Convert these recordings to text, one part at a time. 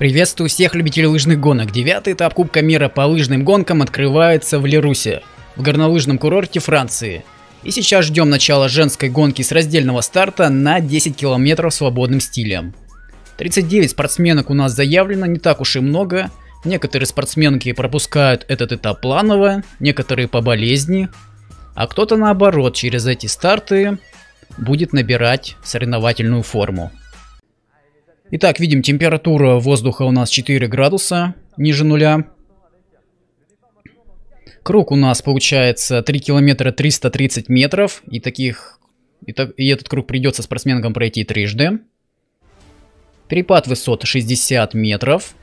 Приветствую всех любителей лыжных гонок. Девятый этап Кубка мира по лыжным гонкам открывается в Лерусе, в горнолыжном курорте Франции. И сейчас ждем начала женской гонки с раздельного старта на 10 километров свободным стилем. 39 спортсменок у нас заявлено, не так уж и много. Некоторые спортсменки пропускают этот этап планово, некоторые по болезни, а кто-то наоборот через эти старты будет набирать соревновательную форму. Итак, видим, температура воздуха у нас 4 градуса ниже нуля. Круг у нас получается 3 километра 330 метров. И, таких, и, так, и этот круг придется спортсменкам пройти трижды. Перепад высот 60 метров.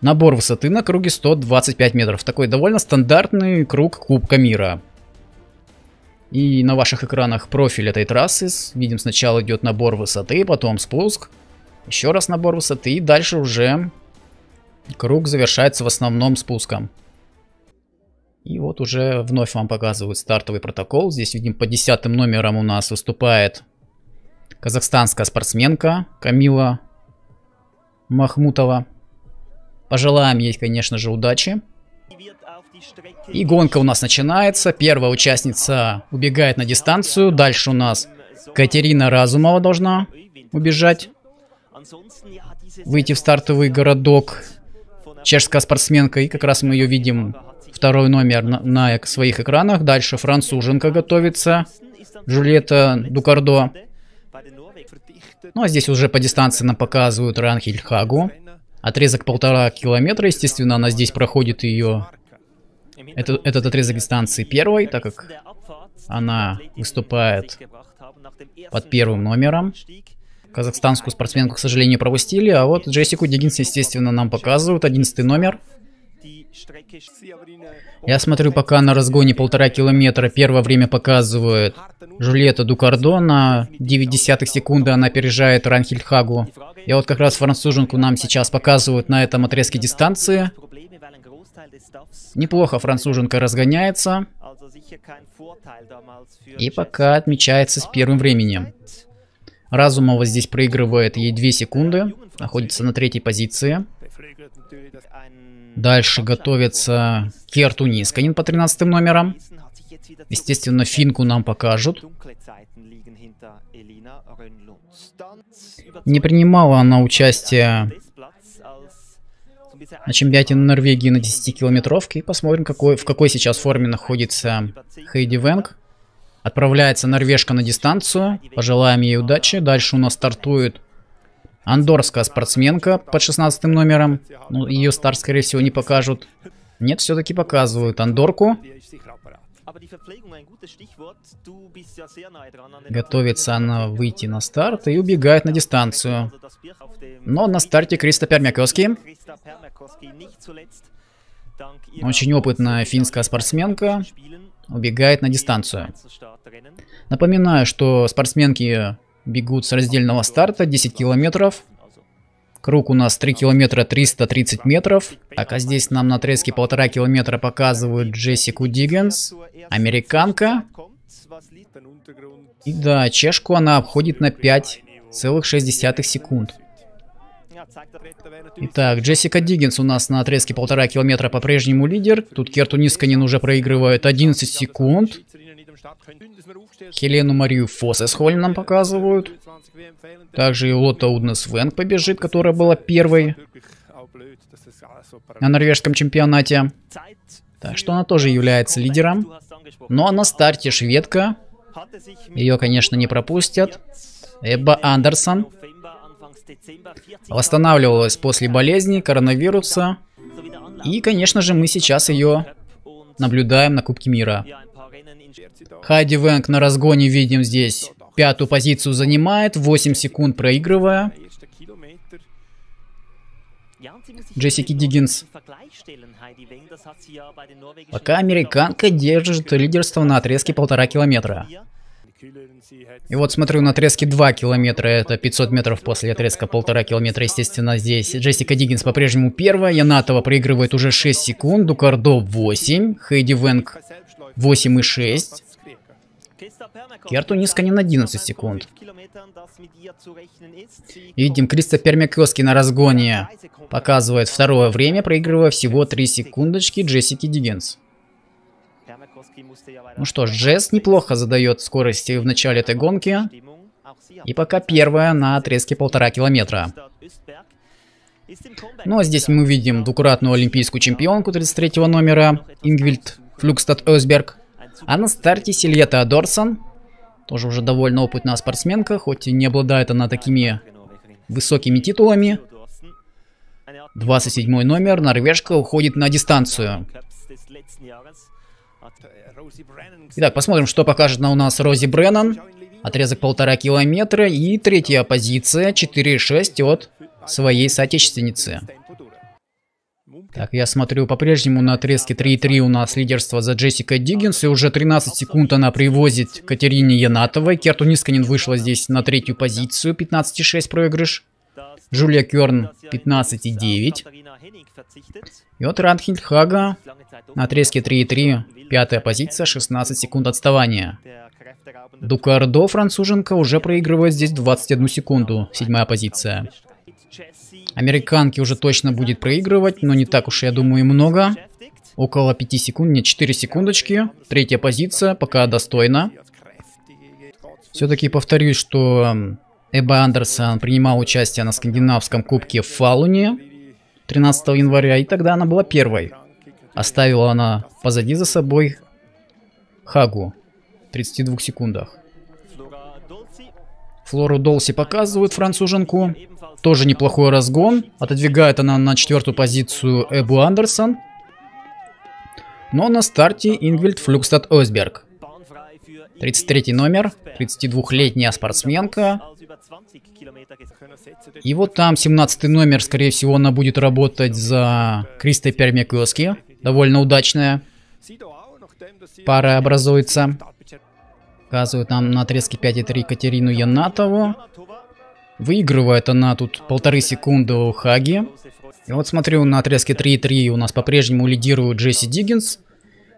Набор высоты на круге 125 метров. Такой довольно стандартный круг Кубка мира. И на ваших экранах профиль этой трассы. Видим, сначала идет набор высоты, потом спуск. Еще раз набор высоты и дальше уже круг завершается в основном спуском. И вот уже вновь вам показывают стартовый протокол. Здесь видим по десятым номерам у нас выступает казахстанская спортсменка Камила Махмутова. Пожелаем ей, конечно же, удачи. И гонка у нас начинается. Первая участница убегает на дистанцию. Дальше у нас Катерина Разумова должна убежать. Выйти в стартовый городок. Чешская спортсменка. И как раз мы ее видим второй номер на, на своих экранах. Дальше француженка готовится. Джульетта Дукардо. Ну а здесь уже по дистанции нам показывают Ранхель Хагу. Отрезок полтора километра, естественно, она здесь проходит ее это, этот отрезок дистанции первой, так как она выступает под первым номером. Казахстанскую спортсменку, к сожалению, пропустили, а вот Джессику Диггинс, естественно, нам показывают, одиннадцатый номер. Я смотрю, пока на разгоне полтора километра первое время показывает Жульетта Дукардо на 9 десятых секунды, она опережает Ранхельхагу. И вот как раз француженку нам сейчас показывают на этом отрезке дистанции. Неплохо француженка разгоняется. И пока отмечается с первым временем. Разумова здесь проигрывает ей 2 секунды. Находится на третьей позиции. Дальше готовится Керту Нисканин по 13 номерам. Естественно, финку нам покажут. Не принимала она участие на чемпионате Норвегии на 10-километровке. И посмотрим, какой, в какой сейчас форме находится Хейди Венг. Отправляется норвежка на дистанцию. Пожелаем ей удачи. Дальше у нас стартует андорская спортсменка под 16 номером. Ну, ее старт, скорее всего, не покажут. Нет, все-таки показывают андорку. Готовится она выйти на старт и убегает на дистанцию. Но на старте Криста Пермякоски. Очень опытная финская спортсменка убегает на дистанцию. Напоминаю, что спортсменки бегут с раздельного старта 10 километров. Круг у нас 3 километра 330 метров. Так, а здесь нам на отрезке полтора километра показывают Джессику Диггенс, американка. И да, чешку она обходит на 5,6 секунд. Итак, Джессика Диггинс у нас на отрезке полтора километра по-прежнему лидер. Тут Керту Нисканин уже проигрывает 11 секунд. Хелену Марию Фосесхольм нам показывают. Также и Лота Уднес Венг побежит, которая была первой на норвежском чемпионате. Так что она тоже является лидером. А на старте шведка. Ее, конечно, не пропустят. Эбба Андерсон. Восстанавливалась после болезни, коронавируса. И, конечно же, мы сейчас ее наблюдаем на Кубке мира. Хайди Венг на разгоне видим здесь. Пятую позицию занимает, 8 секунд проигрывая. Джессики Диггинс. Пока американка держит лидерство на отрезке полтора километра. И вот смотрю на отрезке 2 километра, это 500 метров после отрезка полтора километра, естественно, здесь. Джессика Диггинс по-прежнему первая, Янатова проигрывает уже 6 секунд, Дукардо 8, Хейди Венг 8,6. Керту Нисканин 11 секунд. Видим, Кристофер Мякоски на разгоне показывает второе время, проигрывая всего 3 секундочки Джессики Диггинс. Ну что ж, Джесс неплохо задает скорости в начале этой гонки. И пока первая на отрезке полтора километра. Ну а здесь мы видим двукратную олимпийскую чемпионку 33 номера Ингвильд Флюкстад Осберг. А на старте Сильета Дорсон, тоже уже довольно опытная спортсменка, хоть и не обладает она такими высокими титулами. 27 номер, норвежка уходит на дистанцию. Итак, посмотрим, что покажет на у нас Рози Бреннан. Отрезок полтора километра и третья позиция 4,6 от своей соотечественницы. Так, я смотрю, по-прежнему на отрезке 3.3 у нас лидерство за Джессикой Диггинс, и уже 13 секунд она привозит Катерине Янатовой. Керту Нисканин вышла здесь на третью позицию, 15.6 проигрыш. Джулия Керн 15.9. И вот Ранхильд Хага на отрезке 3.3, пятая позиция, 16 секунд отставания. Дукардо, француженка, уже проигрывает здесь 21 секунду, седьмая позиция. Американки уже точно будет проигрывать, но не так уж, я думаю, много. Около 5 секунд, нет, 4 секундочки. Третья позиция, пока достойна. Все-таки повторюсь, что Эба Андерсон принимал участие на скандинавском кубке в Фалуне 13 января, и тогда она была первой. Оставила она позади за собой Хагу в 32 секундах. Флору Долси показывают француженку. Тоже неплохой разгон. Отодвигает она на четвертую позицию Эбу Андерсон. Но на старте Ингвильд Флюкстад Осберг. 33 номер, 32-летняя спортсменка. И вот там 17 номер, скорее всего, она будет работать за Кристой Пермякоски. Довольно удачная пара образуется. Показывают нам на отрезке 5.3 Катерину Янатову. Выигрывает она тут полторы секунды у Хаги. И вот смотрю, на отрезке 3.3 у нас по-прежнему лидирует Джесси Диггинс.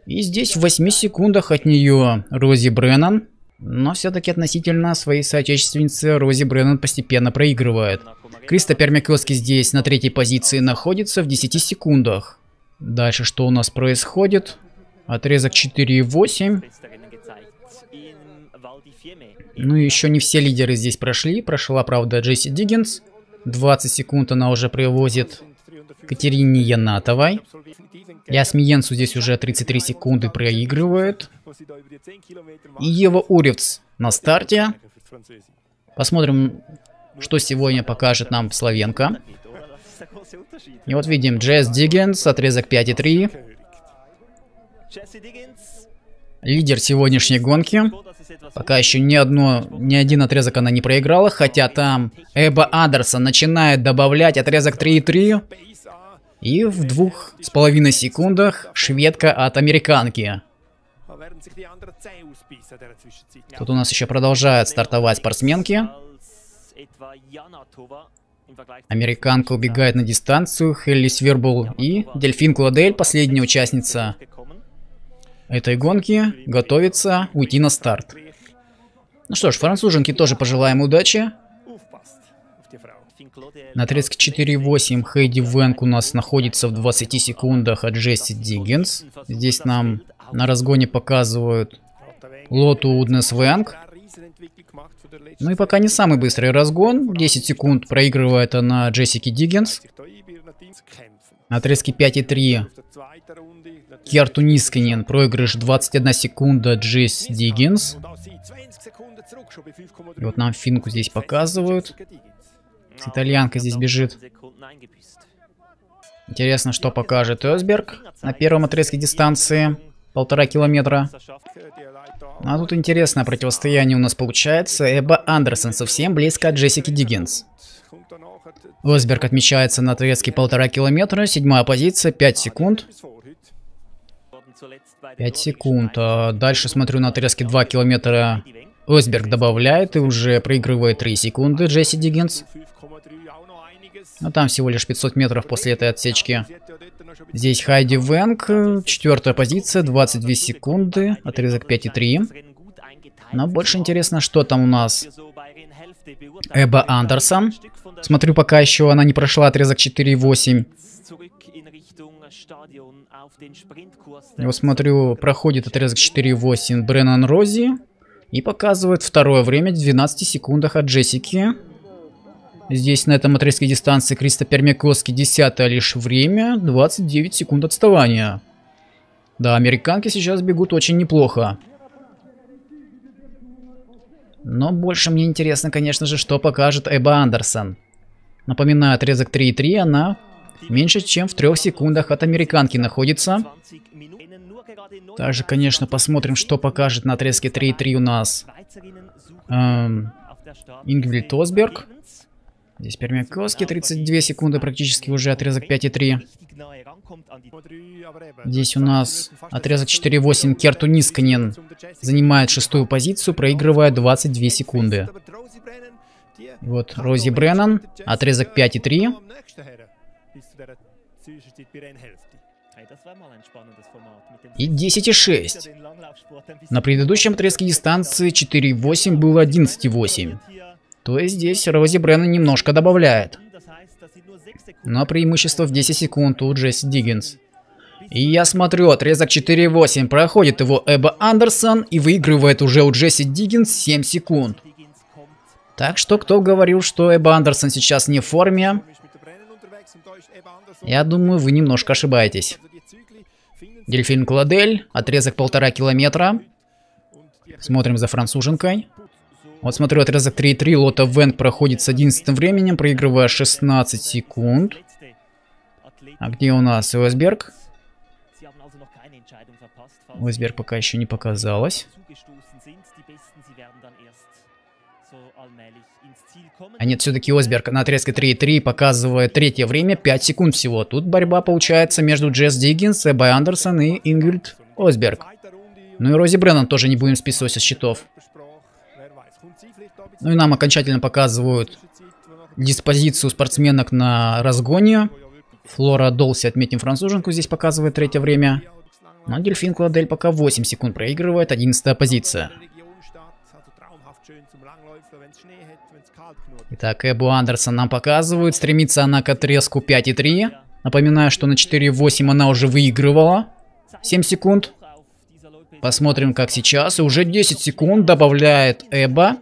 И здесь в 8 секундах от нее Рози Бреннан. Но все-таки относительно своей соотечественницы Рози Бреннан постепенно проигрывает. Криста Пермякоски здесь на третьей позиции находится в 10 секундах. Дальше что у нас происходит? Отрезок 4.8. Ну и еще не все лидеры здесь прошли. Прошла, правда, Джесси Диггинс. 20 секунд она уже привозит Катерине Янатовой. Ясмиенсу здесь уже 33 секунды проигрывает. И Ева Уревц на старте. Посмотрим, что сегодня покажет нам Славенко. И вот видим Джесс Диггинс, отрезок 5,3. Лидер сегодняшней гонки. Пока еще ни, одно, ни один отрезок она не проиграла, хотя там Эба Андерсон начинает добавлять отрезок 3,3. И в двух с половиной секундах шведка от американки. Тут у нас еще продолжают стартовать спортсменки. Американка убегает на дистанцию, Хелли Свербул и Дельфин Кладель, последняя участница этой гонки, готовится уйти на старт. Ну что ж, француженке тоже пожелаем удачи. На отрезке 4.8 Хейди Венк у нас находится в 20 секундах от Джесси Диггинс. Здесь нам на разгоне показывают Лоту Уднес Венк. Ну и пока не самый быстрый разгон. 10 секунд проигрывает она Джессики Диггинс. На отрезке 5.3 Керту Нисканин, проигрыш 21 секунда Джесс Диггинс. И вот нам финку здесь показывают. Итальянка здесь бежит. Интересно, что покажет Эсберг на первом отрезке дистанции. Полтора километра. А тут интересное противостояние у нас получается. Эба Андерсон совсем близко от Джессики Диггинс. Осберг отмечается на отрезке полтора километра. Седьмая позиция, 5 секунд. 5 секунд. А дальше смотрю на отрезке 2 километра. Осберг добавляет и уже проигрывает 3 секунды Джесси Диггинс. Но там всего лишь 500 метров после этой отсечки. Здесь Хайди Венг, четвертая позиция, 22 секунды, отрезок 5,3. Но больше интересно, что там у нас. Эба Андерсон. Смотрю, пока еще она не прошла отрезок 4.8. Вот смотрю, проходит отрезок 4.8 Бреннан Рози. И показывает второе время в 12 секундах от Джессики. Здесь на этом отрезке дистанции Криста Пермякоски 10 лишь время, 29 секунд отставания. Да, американки сейчас бегут очень неплохо. Но больше мне интересно, конечно же, что покажет Эба Андерсон. Напоминаю, отрезок 3.3, она меньше чем в трех секундах от американки находится. Также, конечно, посмотрим, что покажет на отрезке 3.3 у нас эм, Ингвильд Осберг. Здесь Пермякоски 32 секунды, практически уже отрезок 5.3. Здесь у нас отрезок 4.8 Керту Нисканен занимает шестую позицию, проигрывая 22 секунды. Вот Рози Бреннан, отрезок 5.3. И 10.6. На предыдущем отрезке дистанции 4.8 было 11.8. То есть здесь Рози Бреннан немножко добавляет. Но преимущество в 10 секунд у Джесси Диггинс. И я смотрю, отрезок 4.8 проходит его Эба Андерсон и выигрывает уже у Джесси Диггинс 7 секунд. Так что кто говорил, что Эба Андерсон сейчас не в форме, я думаю, вы немножко ошибаетесь. Дельфин Кладель, отрезок полтора километра. Смотрим за француженкой. Вот смотрю, отрезок 3.3, Лота Венг проходит с 11 временем, проигрывая 16 секунд. А где у нас Уэсберг? Уэсберг пока еще не показалось. А нет, все-таки Осберг на отрезке 3.3 показывает третье время, 5 секунд всего. Тут борьба получается между Джесс Диггинс, Эбай Андерсон и Ингрид Осберг. Ну и Рози Бреннан тоже не будем списывать со счетов. Ну и нам окончательно показывают диспозицию спортсменок на разгоне. Флора Долси, отметим француженку, здесь показывает третье время. Но Дельфин Кладель пока 8 секунд проигрывает, 11 позиция. Итак, Эбу Андерсон нам показывают. Стремится она к отрезку 5,3. Напоминаю, что на 4,8 она уже выигрывала. 7 секунд. Посмотрим, как сейчас. И уже 10 секунд добавляет Эба.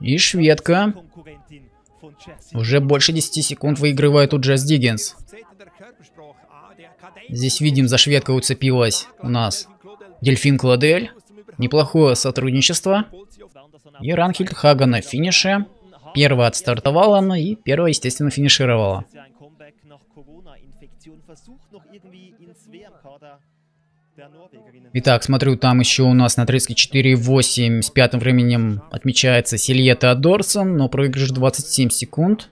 И шведка. Уже больше 10 секунд выигрывает у Джесс Диггинс. Здесь видим, за шведкой уцепилась у нас Дельфин Кладель. Неплохое сотрудничество. И Ранхильд Хага на финише. Первая отстартовала она и первая, естественно, финишировала. Итак, смотрю, там еще у нас на отрезке 4.8 с пятым временем отмечается Сильета Дорсон, но проигрыш 27 секунд.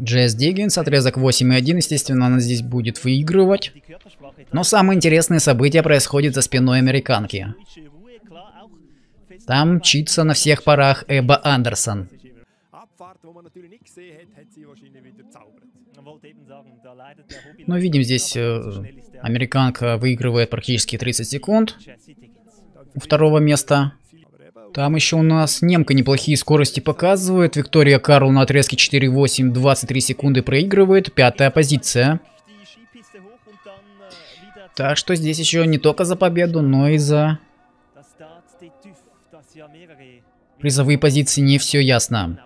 Джесс Диггинс, отрезок 8.1, естественно, она здесь будет выигрывать. Но самые интересные события происходят за спиной американки. Там мчится на всех парах Эба Андерсон. Ну, видим здесь, э, американка выигрывает практически 30 секунд у второго места. Там еще у нас немка неплохие скорости показывает. Виктория Карл на отрезке 4.8, 23 секунды проигрывает. Пятая позиция. Так что здесь еще не только за победу, но и за призовые позиции не все ясно.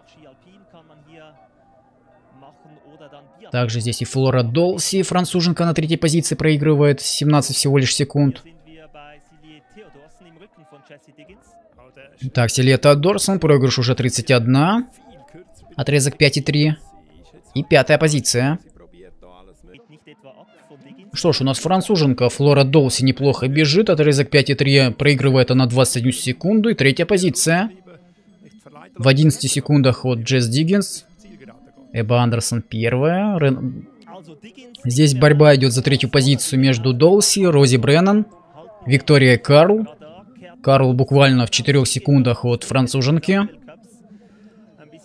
Также здесь и Флора Долси, француженка на третьей позиции проигрывает 17 всего лишь секунд. Так, Селета Дорсон, проигрыш уже 31. Отрезок 5,3. И пятая позиция. Что ж, у нас француженка Флора Долси неплохо бежит. Отрезок 5,3 проигрывает она 21 секунду. И третья позиция. В 11 секундах от Джесс Диггинс. Эба Андерсон первая. Рен... Здесь борьба идет за третью позицию между Долси, Рози Бреннан, Виктория Карл. Карл буквально в 4 секундах от француженки.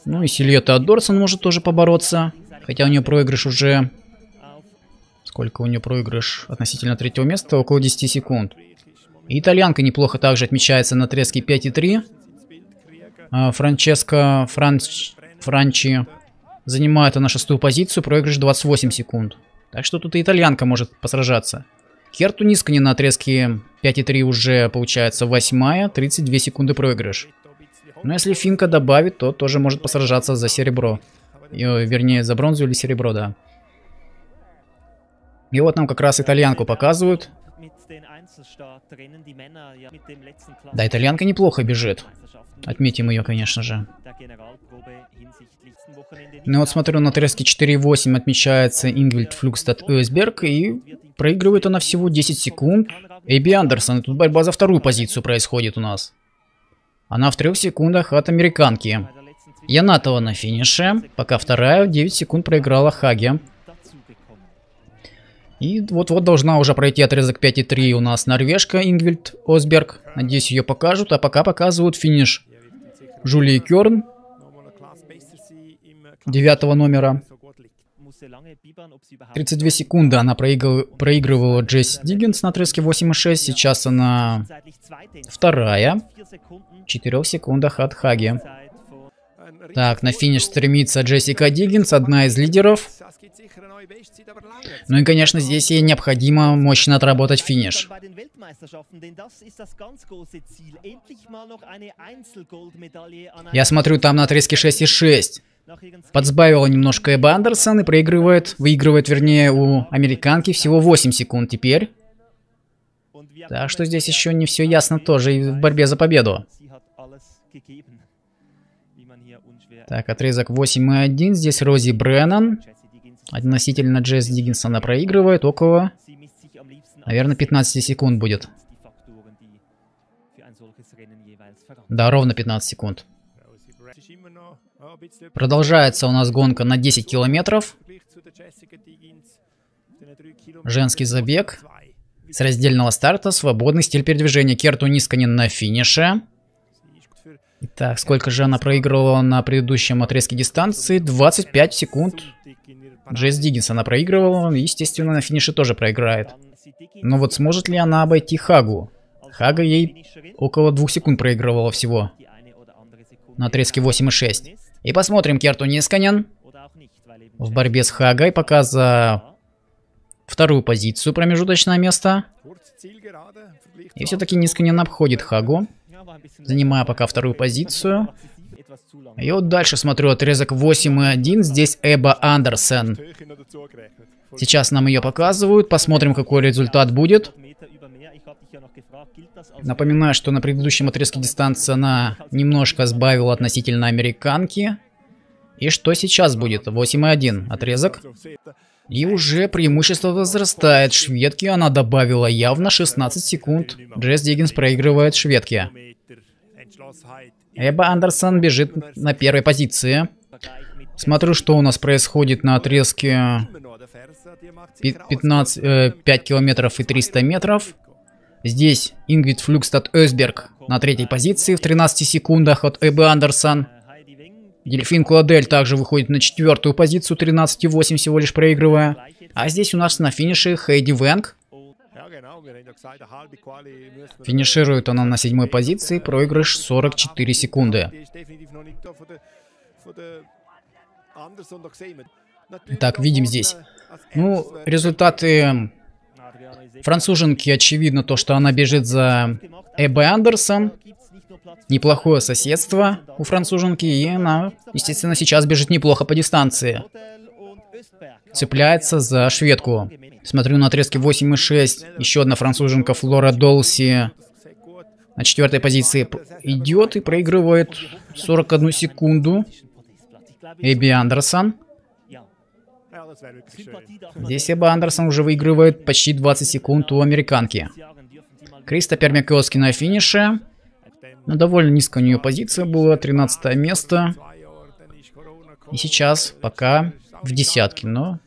Ну и Сильета Дорсон может тоже побороться. Хотя у нее проигрыш уже Сколько у нее проигрыш относительно третьего места? Около 10 секунд. И итальянка неплохо также отмечается на отрезке 5,3. А, Франческо Франч... Франчи занимает она шестую позицию, проигрыш 28 секунд. Так что тут и итальянка может посражаться. Керту Нискани на отрезке 5,3 уже получается восьмая, 32 секунды проигрыш. Но если Финка добавит, то тоже может посражаться за серебро. И, вернее, за бронзу или серебро, да. И вот нам как раз итальянку показывают. Да, итальянка неплохо бежит. Отметим ее, конечно же. Ну вот смотрю, на отрезке 4.8 отмечается Ингвильд Флюкстад Уэсберг, и проигрывает она всего 10 секунд. Эбби Андерсон, тут борьба за вторую позицию происходит у нас. Она в трех секундах от американки. Янатова на финише, пока вторая в 9 секунд проиграла Хаге. И вот-вот должна уже пройти отрезок 5.3 у нас норвежка Ингвильд Осберг. Надеюсь, ее покажут, а пока показывают финиш Жулии Керн, девятого номера. 32 секунды она проигрывала, проигрывала Джесси Диггинс на отрезке 8.6. Сейчас она вторая. В 4 секундах от Хаги. Так, на финиш стремится Джессика Диггинс, одна из лидеров. Ну и, конечно, здесь ей необходимо мощно отработать финиш. Я смотрю, там на отрезке 6,6. Подсбавила немножко Эбба Андерсон и проигрывает, выигрывает, вернее, у американки всего 8 секунд теперь. Так что здесь еще не все ясно тоже и в борьбе за победу. Так, отрезок 8,1. Здесь Рози Бреннан. Относительно Джесс Диггинсона проигрывает около, наверное, 15 секунд будет. Да, ровно 15 секунд. Продолжается у нас гонка на 10 километров. Женский забег. С раздельного старта свободный стиль передвижения. Керту Нисканин на финише. Итак, сколько же она проигрывала на предыдущем отрезке дистанции? 25 секунд. Джесс Диггинс она проигрывала, естественно, на финише тоже проиграет. Но вот сможет ли она обойти Хагу? Хага ей около двух секунд проигрывала всего. На отрезке 8,6. И посмотрим Керту Нисканен в борьбе с Хагой, пока за вторую позицию промежуточное место. И все-таки Нисканен обходит Хагу, занимая пока вторую позицию. И вот дальше смотрю отрезок 8.1. Здесь Эба Андерсен. Сейчас нам ее показывают. Посмотрим, какой результат будет. Напоминаю, что на предыдущем отрезке дистанции она немножко сбавила относительно американки. И что сейчас будет? 8.1 отрезок. И уже преимущество возрастает. Шведке она добавила явно 16 секунд. Джесс Диггинс проигрывает шведке. Эба Андерсон бежит на первой позиции. Смотрю, что у нас происходит на отрезке 15, э, 5 километров и 300 метров. Здесь Ингвид Флюкстад Ösberg на третьей позиции в 13 секундах от Эбы Андерсон. Дельфин Кладель также выходит на четвертую позицию, 13,8 всего лишь проигрывая. А здесь у нас на финише Хейди Венг Финиширует она на седьмой позиции, проигрыш 44 секунды. Так, видим здесь. Ну, результаты француженки, очевидно, то, что она бежит за Эббой Андерсон. Неплохое соседство у француженки, и она, естественно, сейчас бежит неплохо по дистанции. Цепляется за шведку. Смотрю на отрезке 8 и 6. Еще одна француженка Флора Долси на четвертой позиции идет и проигрывает 41 секунду. Эбби Андерсон. Здесь Эбби Андерсон уже выигрывает почти 20 секунд у американки. Криста Пермякоски на финише. Но довольно низкая у нее позиция была, 13 место. И сейчас пока в десятке, но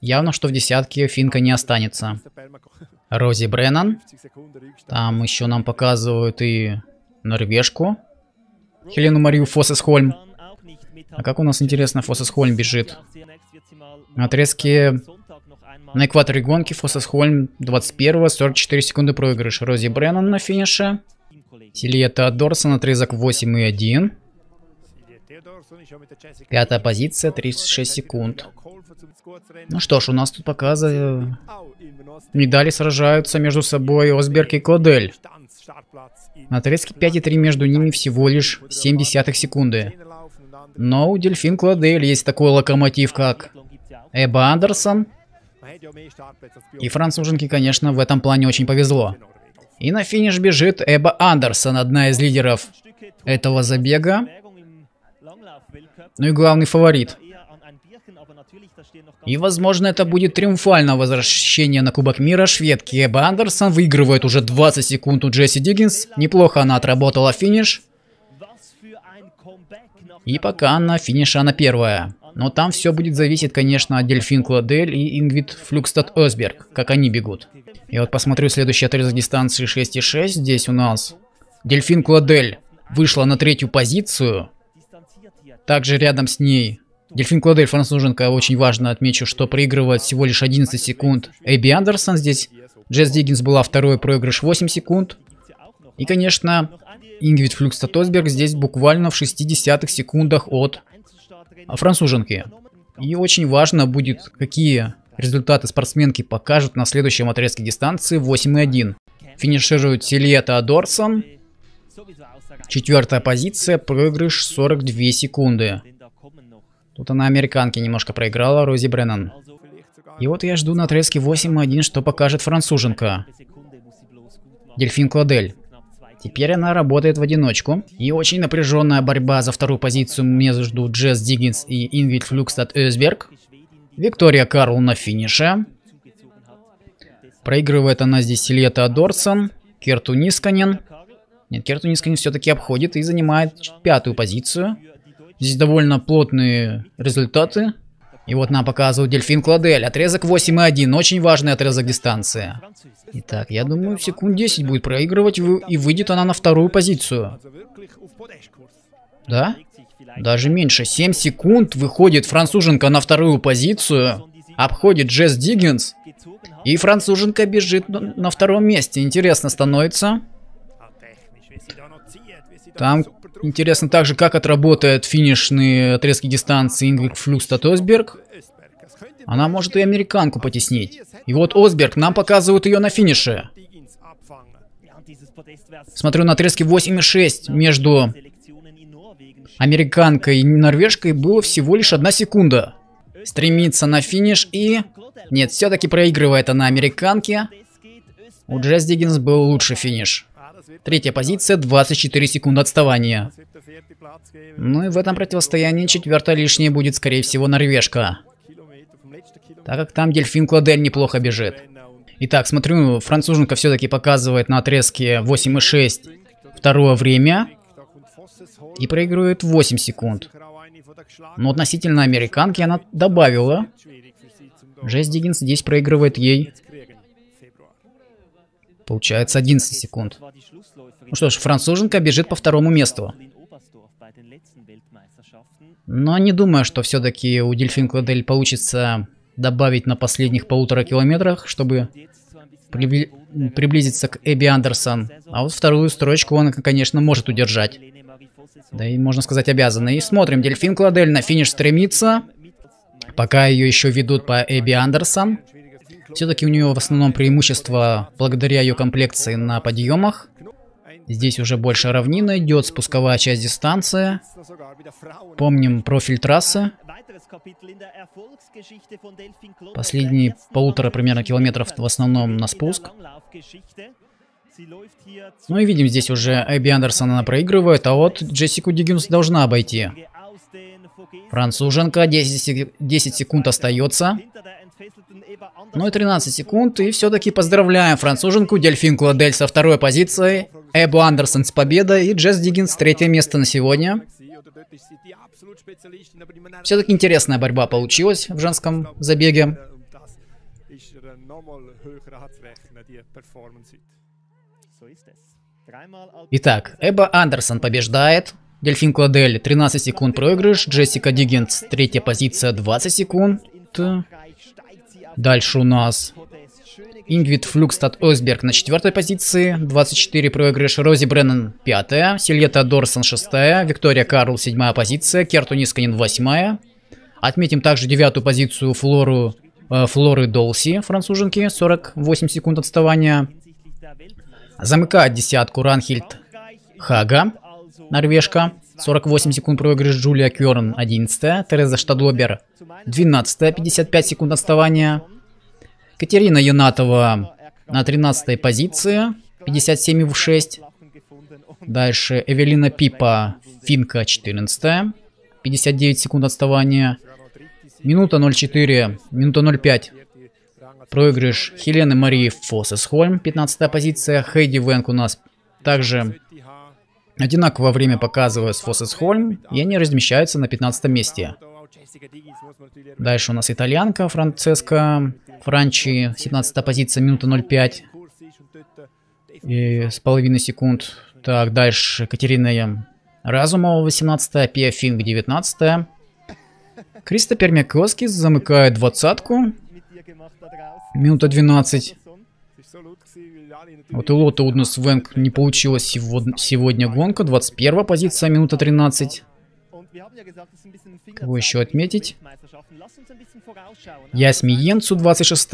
Явно, что в десятке Финка не останется. Рози Бреннан. Там еще нам показывают и норвежку. Хелену Марию Фоссесхольм. А как у нас, интересно, Фоссесхольм бежит? На отрезке На экваторе гонки Фоссес Хольм 21 44 секунды проигрыш. Рози Бреннан на финише. Сильета Дорсон отрезок 8,1. Пятая позиция, 36 секунд. Ну что ж, у нас тут показы медали сражаются между собой Осберг и Кодель. На отрезке 5,3 между ними всего лишь 7 десятых секунды. Но у Дельфин Кладель есть такой локомотив, как Эба Андерсон. И француженке, конечно, в этом плане очень повезло. И на финиш бежит Эба Андерсон, одна из лидеров этого забега. Ну и главный фаворит. И, возможно, это будет триумфальное возвращение на Кубок Мира шведки. Эба Андерсон выигрывает уже 20 секунд у Джесси Диггинс. Неплохо она отработала финиш. И пока на финише она первая. Но там все будет зависеть, конечно, от Дельфин Кладель и Ингвид Флюкстад Осберг, как они бегут. Я вот посмотрю следующий отрезок дистанции 6,6. Здесь у нас Дельфин Кладель вышла на третью позицию. Также рядом с ней Дельфин Кладель француженка, очень важно отмечу, что проигрывает всего лишь 11 секунд. Эбби Андерсон здесь. Джесс Диггинс была второй проигрыш 8 секунд. И, конечно, Ингвид Флюкстатосберг здесь буквально в 60 секундах от француженки. И очень важно будет, какие результаты спортсменки покажут на следующем отрезке дистанции 8,1. Финиширует Сильета Дорсон. Четвертая позиция, проигрыш 42 секунды. Тут она американке немножко проиграла, Рози Бреннан. И вот я жду на отрезке 8-1, что покажет француженка. Дельфин Кладель. Теперь она работает в одиночку. И очень напряженная борьба за вторую позицию между Джесс Диггинс и Инвид Флюкстад Эсберг. Виктория Карл на финише. Проигрывает она здесь Сильета Дорсон. Керту Нисканен. Нет, Керту все-таки обходит и занимает пятую позицию. Здесь довольно плотные результаты. И вот нам показывают Дельфин Кладель. Отрезок 8,1. Очень важный отрезок дистанции. Итак, я думаю, секунд 10 будет проигрывать, и выйдет она на вторую позицию. Да? Даже меньше. 7 секунд выходит француженка на вторую позицию. Обходит Джесс Диггинс. И француженка бежит на втором месте. Интересно становится. Там интересно также, как отработает финишные отрезки дистанции Ингвик Флюста Тосберг. Она может и американку потеснить. И вот Осберг, нам показывают ее на финише. Смотрю на отрезке 8,6 между американкой и норвежкой было всего лишь одна секунда. Стремится на финиш и... Нет, все-таки проигрывает она американке. У Джесс Диггинс был лучший финиш. Третья позиция, 24 секунды отставания. Ну и в этом противостоянии четвертая лишняя будет, скорее всего, норвежка. Так как там дельфин Кладель неплохо бежит. Итак, смотрю, француженка все-таки показывает на отрезке 8,6 второе время. И проигрывает 8 секунд. Но относительно американки она добавила. Жесть Диггинс здесь проигрывает ей Получается 11 секунд. Ну что ж, француженка бежит по второму месту. Но не думаю, что все-таки у Дельфин Кладель получится добавить на последних полутора километрах, чтобы прибли... приблизиться к Эбби Андерсон. А вот вторую строчку он, конечно, может удержать. Да и, можно сказать, обязан. И смотрим, Дельфин Кладель на финиш стремится. Пока ее еще ведут по Эбби Андерсон. Все-таки у нее в основном преимущество благодаря ее комплекции на подъемах. Здесь уже больше равнина идет, спусковая часть дистанции. Помним профиль трассы. Последние полутора примерно километров в основном на спуск. Ну и видим, здесь уже Эбби Андерсон она проигрывает, а вот Джессику Диггинс должна обойти. Француженка, 10, 10 секунд остается. Ну и 13 секунд, и все-таки поздравляем француженку Дельфин Кладель со второй позицией, Эбу Андерсон с победой и Джесс Диггинс третье место на сегодня. Все-таки интересная борьба получилась в женском забеге. Итак, Эба Андерсон побеждает. Дельфин Кладель 13 секунд проигрыш. Джессика Диггинс третья позиция 20 секунд. Дальше у нас Ингвид Флюкстад Ойсберг на четвертой позиции, 24 проигрыш, Рози Бреннан пятая, Сильета Дорсон шестая, Виктория Карл седьмая позиция, Керту Нисканин восьмая. Отметим также девятую позицию Флору, э, Флоры Долси, француженки, 48 секунд отставания. Замыкает десятку Ранхильд Хага, норвежка, 48 секунд проигрыш Джулия Кьорн, 11 Тереза Штадлобер, 12 55 секунд отставания. Катерина Янатова на 13 позиции, 57,6. Дальше Эвелина Пипа, финка, 14 59 секунд отставания. Минута 0,4, минута 0,5. Проигрыш Хелены Марии Фоссесхольм, 15 позиция. Хейди Венк у нас также одинаково время показывает с Фоссесхольм, и они размещаются на 15 месте. Дальше у нас итальянка Францеска Франчи, 17 позиция, минута 0,5 и с половиной секунд. Так, дальше Катерина Разумова, 18 Пия Финг, 19 Кристопер Мякоски замыкает двадцатку. Минута 12. Вот и Лота Уднус Венг не получилась сегодня гонка. 21 позиция, минута 13. Кого еще отметить? Ясми Йенцу, 26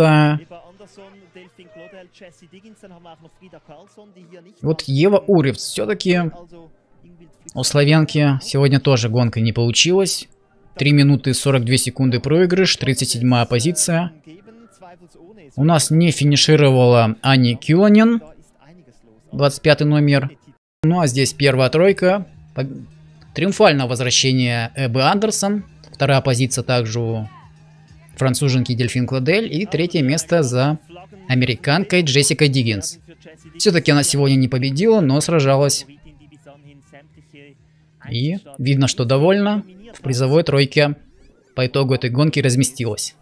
Вот Ева Уревц. Все-таки у славянки сегодня тоже гонка не получилась. 3 минуты 42 секунды проигрыш, 37 позиция. У нас не финишировала Ани Кюланин, 25 номер. Ну а здесь первая тройка. Триумфальное возвращение Эбы Андерсон. Вторая позиция также у француженки Дельфин Кладель. И третье место за американкой Джессикой Диггинс. Все-таки она сегодня не победила, но сражалась. И видно, что довольна в призовой тройке по итогу этой гонки разместилась.